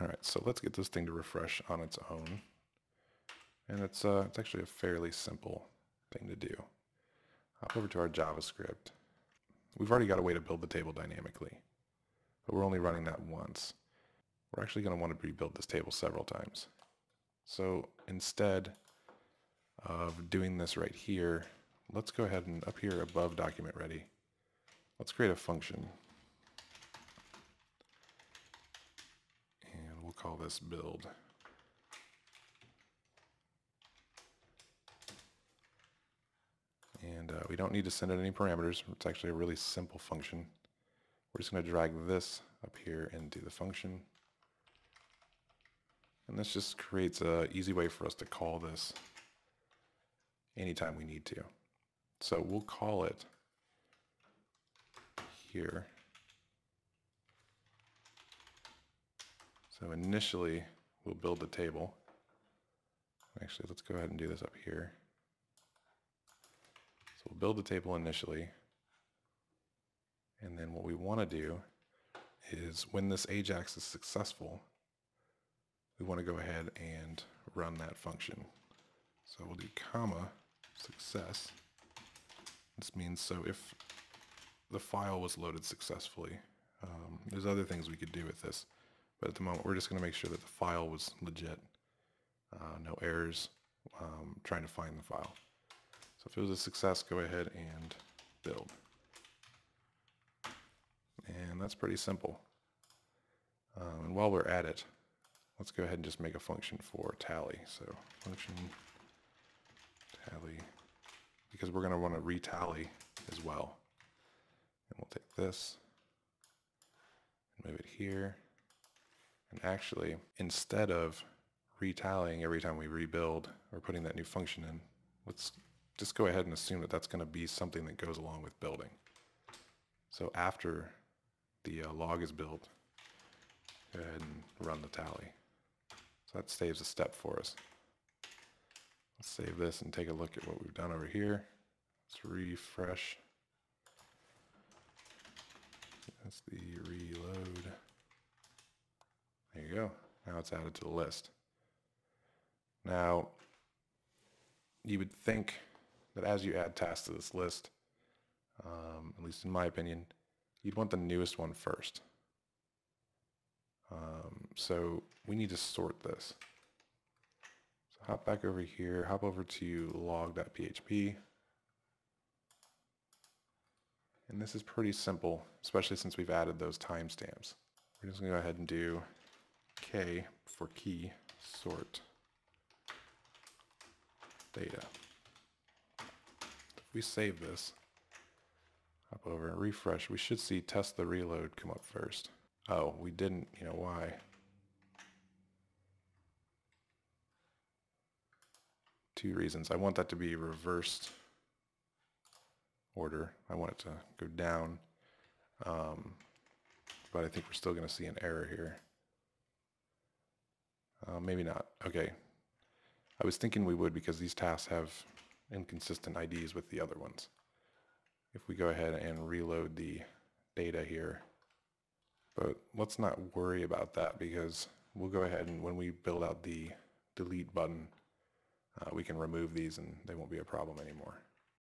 All right, so let's get this thing to refresh on its own. And it's, uh, it's actually a fairly simple thing to do. Hop over to our JavaScript. We've already got a way to build the table dynamically, but we're only running that once. We're actually going to want to rebuild this table several times. So instead of doing this right here, let's go ahead and up here above document ready, let's create a function. And we'll call this build. And uh, we don't need to send it any parameters. It's actually a really simple function. We're just going to drag this up here into the function. And this just creates an easy way for us to call this anytime we need to. So we'll call it here. So initially, we'll build the table. Actually, let's go ahead and do this up here. So we'll build the table initially. And then what we want to do is when this Ajax is successful, we want to go ahead and run that function. So we'll do comma success. This means so if the file was loaded successfully, um, there's other things we could do with this, but at the moment we're just going to make sure that the file was legit, uh, no errors, um, trying to find the file. So if it was a success, go ahead and build. And that's pretty simple. Um, and while we're at it, let's go ahead and just make a function for tally. So function tally, because we're going to want to retally as well. And we'll take this and move it here. And actually, instead of retallying every time we rebuild or putting that new function in, let's just go ahead and assume that that's going to be something that goes along with building. So after the uh, log is built, go ahead and run the tally. So that saves a step for us. Let's save this and take a look at what we've done over here. Let's refresh. That's the reload. There you go. Now it's added to the list. Now, you would think that as you add tasks to this list, um, at least in my opinion, you'd want the newest one first. Um, so we need to sort this. So hop back over here, hop over to log.php. And this is pretty simple, especially since we've added those timestamps. We're just to go ahead and do for key sort data. If we save this, hop over and refresh, we should see test the reload come up first. Oh, we didn't, you know why? Two reasons. I want that to be reversed order. I want it to go down. Um, but I think we're still going to see an error here. Uh, maybe not. Okay. I was thinking we would because these tasks have inconsistent IDs with the other ones. If we go ahead and reload the data here, but let's not worry about that because we'll go ahead and when we build out the delete button, uh, we can remove these and they won't be a problem anymore.